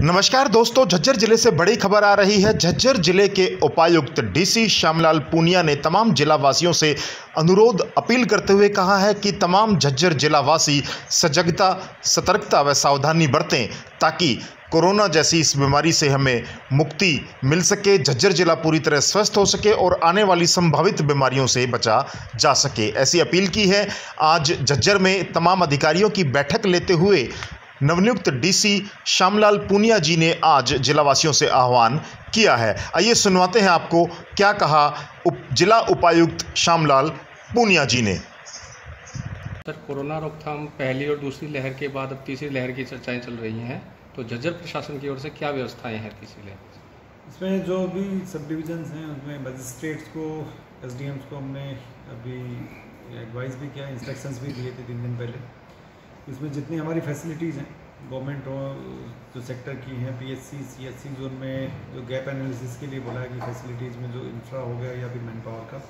नमस्कार दोस्तों, झज्जर ज़िले से बड़ी खबर आ रही है। झज्जर ज़िले के उपायुक्त डीसी श्यामलाल पूनिया ने तमाम जिला वासियों से अनुरोध अपील करते हुए कहा है कि तमाम झज्जर जिला वासी सजगता, सतर्कता व सावधानी बरतें ताकि कोरोना जैसी इस बीमारी से हमें मुक्ति मिल सके, झज्जर जिला पूरी तरह स्वस्थ हो सके और आने वाली संभावित बीमारियों से बचा जा सके। ऐसी अपील की है। आज झज्जर में तमाम अधिकारियों की बैठक लेते हुए नवनियुक्त डीसी श्यामलाल पूनिया जी ने आज जिलावासियों से आह्वान किया है। आइए सुनवाते हैं आपको क्या कहा उप, जिला उपायुक्त श्यामलाल पूनिया जी ने। सर कोरोना रोकथाम पहली और दूसरी लहर के बाद अब तीसरी लहर की चर्चाएँ चल रही हैं। तो झज्जर प्रशासन की ओर से क्या व्यवस्थाएँ हैं तीसरी लहर इसमें जो भी सब डिविजन्स हैं उसमें मजिस्ट्रेट्स को एस को हमने अभी एडवाइस भी किया इंस्ट्रक्शंस भी दिए थे तीन दिन पहले। इसमें जितनी हमारी फैसिलिटीज़ हैं गवर्नमेंट जो सेक्टर की हैं P H C C H C zone में जो गैप एनालिसिस के लिए बोला है कि फैसिलिटीज़ में जो इंफ्रा हो गया या फिर मैन पावर का,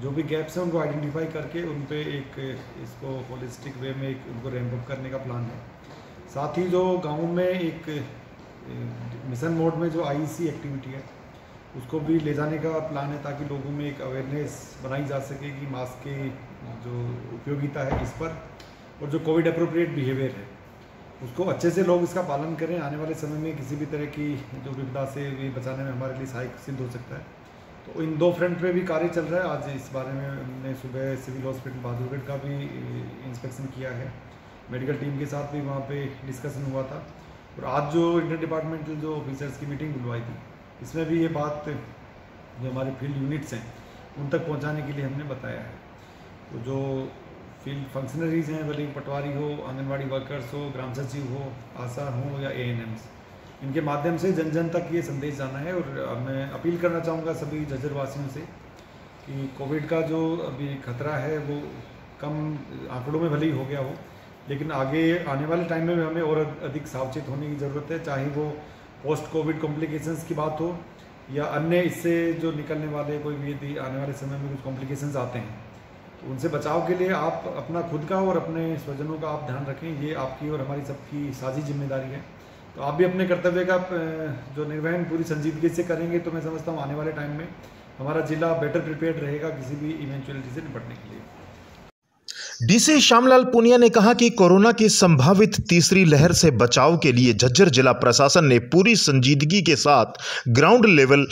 जो भी गैप्स हैं उनको आइडेंटिफाई करके उन पर एक, इसको होलिस्टिक वे में एक उनको रैम्प अप करने का प्लान है। साथ ही जो गाँव में एक मिशन मोड में जो आईसी एक्टिविटी है, उसको भी ले जाने का प्लान है ताकि लोगों में एक अवेयरनेस बनाई जा सके कि मास्क की जो उपयोगिता है इस पर। और जो कोविड अप्रोप्रिएट बिहेवियर है, उसको अच्छे से लोग इसका पालन करें। आने वाले समय में किसी भी तरह की जो विपदा से भी बचाने में हमारे लिए सहायक सिद्ध हो सकता है। तो इन दो फ्रंट पे भी कार्य चल रहा है। आज इस बारे में हमने सुबह सिविल हॉस्पिटल बहादुरगढ़ का भी इंस्पेक्शन किया है। मेडिकल टीम के साथ भी वहाँ पे डिस्कशन हुआ था। और आज जो इंटर डिपार्टमेंटल जो ऑफिसर्स की मीटिंग बुलवाई थी, इसमें भी ये बात, जो हमारे फ़ील्ड यूनिट्स हैं, उन तक पहुँचाने के लिए हमने बताया है। तो जो फ़ील्ड फंक्शनरीज हैं भले पटवारी हो, आंगनबाड़ी वर्कर्स हो, ग्राम सचिव हो, आशा हो या ए इनके माध्यम से जन जन तक ये संदेश जाना है और मैं अपील करना चाहूँगा सभी जजरवासियों से कि कोविड का जो अभी खतरा है, वो कम आंकड़ों में भले ही हो गया हो, लेकिन आगे आने वाले टाइम में हमें और अधिक सावचेत होने की ज़रूरत है, चाहे वो पोस्ट कोविड कॉम्प्लिकेशंस की बात हो या अन्य इससे जो निकलने वाले कोई भी यदि आने वाले समय में कुछ कॉम्प्लिकेशंस आते हैं। उनसे बचाव के लिए आप अपना खुद का और अपने स्वजनों का आप ध्यान रखें, ये आपकी और हमारी सबकी साझी ज़िम्मेदारी है। तो आप भी अपने कर्तव्य का जो निर्वहन पूरी संजीदगी से करेंगे तो मैं समझता हूँ आने वाले टाइम में हमारा जिला बेटर प्रिपेयर रहेगा किसी भी इवेंचुअलिटी से निपटने के लिए। डीसी श्यामलाल पुनिया ने कहा कि कोरोना की संभावित तीसरी लहर से बचाव के लिए झज्जर जिला प्रशासन ने पूरी संजीदगी के साथ ग्राउंड लेवल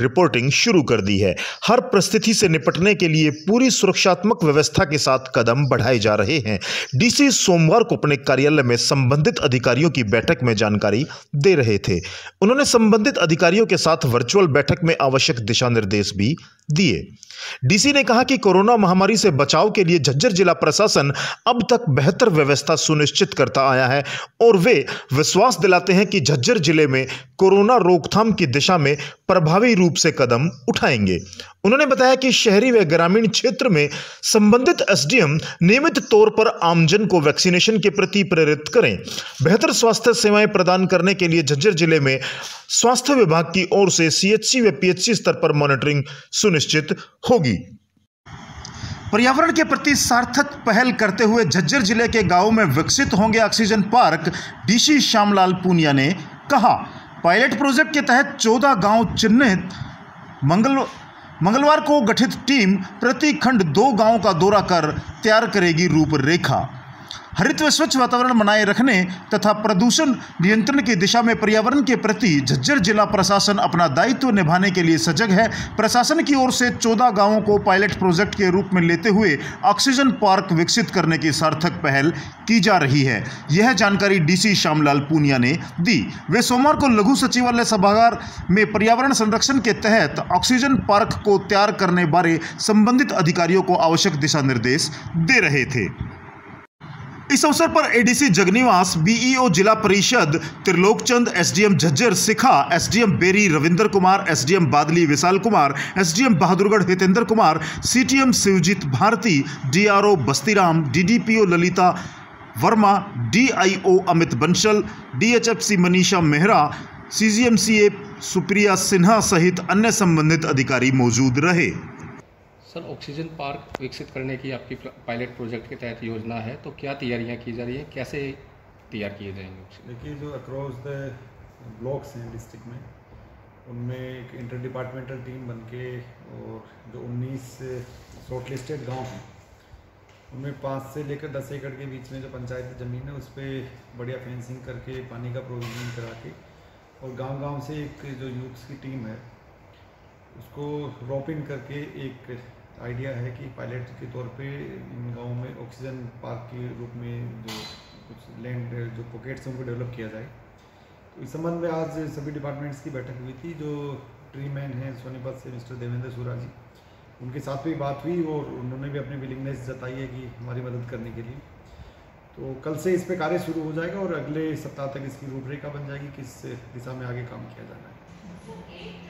रिपोर्टिंग शुरू कर दी है। हर परिस्थिति से निपटने के लिए पूरी सुरक्षात्मक व्यवस्था के साथ कदम बढ़ाए जा रहे हैं। डीसी सोमवार को अपने कार्यालय में संबंधित अधिकारियों की बैठक में जानकारी दे रहे थे। उन्होंने संबंधित अधिकारियों के साथ वर्चुअल बैठक में आवश्यक दिशा निर्देश भी दिए। डीसी ने कहा कि कोरोना महामारी से बचाव के लिए झज्जर जिला प्रशासन अब तक बेहतर व्यवस्था सुनिश्चित करता आया है और वे विश्वास दिलाते हैं कि झज्जर ज़िले में कोरोना रोकथाम की दिशा में प्रभावी रूप से कदम उठाएँगे। उन्होंने बताया कि शहरी व ग्रामीण क्षेत्र में संबंधित एसडीएम नियमित तौर पर आमजन को वैक्सीनेशन के प्रति प्रेरित करें। बेहतर स्वास्थ्य सेवाएँ प्रदान करने के लिए झज्जर ज़िले में स्वास्थ्य विभाग की ओर से सीएचसी व पीएचसी स्तर पर मॉनिटरिंग सुनिश्चित होगी। पर्यावरण के प्रति सार्थक पहल करते हुए झज्जर ज़िले के गाँवों में विकसित होंगे oxygen park, DC Shyamlal Punia ने कहा। पायलट प्रोजेक्ट के तहत चौदह गाँव चिन्हित। मंगल मंगलवार को गठित टीम प्रति खंड दो गाँवों का दौरा कर तैयार करेगी रूपरेखा। हरित व स्वच्छ वातावरण बनाए रखने तथा प्रदूषण नियंत्रण की दिशा में पर्यावरण के प्रति झज्जर जिला प्रशासन अपना दायित्व निभाने के लिए सजग है। प्रशासन की ओर से 14 गाँवों को पायलट प्रोजेक्ट के रूप में लेते हुए ऑक्सीजन पार्क विकसित करने की सार्थक पहल की जा रही है। यह जानकारी डीसी श्यामलाल पूनिया ने दी। वे सोमवार को लघु सचिवालय सभागार में पर्यावरण संरक्षण के तहत ऑक्सीजन पार्क को तैयार करने बारे संबंधित अधिकारियों को आवश्यक दिशा निर्देश दे रहे थे। इस अवसर पर एडीसी जगनिवास बीईओ जिला परिषद, Trilokchand SDM Jhajjar, Shikha SDM Beri Ravinder Kumar SDM Badli Vishal Kumar SDM Bahadurgarh Hitender Kumar CTM Shivjeet Bharti DRO Bastiram DDPO Lalita Verma DIO Amit Bansal DHFC Manisha Mehra CGMCA Supriya Sinha सहित अन्य संबंधित अधिकारी मौजूद रहे। Sir, oxygen park विकसित करने की आपकी पायलट प्रोजेक्ट के तहत योजना है तो क्या तैयारियाँ की जा रही हैं? कैसे तैयार किए जाएँगे देखिए, जो अक्रॉस द ब्लॉक्स हैं डिस्ट्रिक्ट में, उनमें एक इंटर डिपार्टमेंटल टीम बन के और जो 19 शॉर्ट लिस्टेड गाँव हैं, उनमें पाँच से लेकर दस एकड़ के बीच में जो पंचायत ज़मीन है उस पर बढ़िया फेंसिंग करके, पानी का प्रोविज़न करा के, और गांव-गांव से एक जो यूथ्स की टीम है, उसको रॉप इन करके एक आइडिया है कि पायलट के तौर पे इन गाँव में ऑक्सीजन पार्क के रूप में जो कुछ लैंड जो पॉकेट्स हैं, उनको डेवलप किया जाए। तो इस संबंध में आज सभी डिपार्टमेंट्स की बैठक हुई थी, जो ट्री मैन हैं, सोनीपत से मिस्टर देवेंद्र सूरा जी। उनके साथ भी बात हुई और उन्होंने भी अपनी विलिंगनेस जताई है कि हमारी मदद करने के लिए। तो कल से इस पर कार्य शुरू हो जाएगा और अगले सप्ताह तक इसकी रूपरेखा बन जाएगी किस दिशा में आगे काम किया जाना है।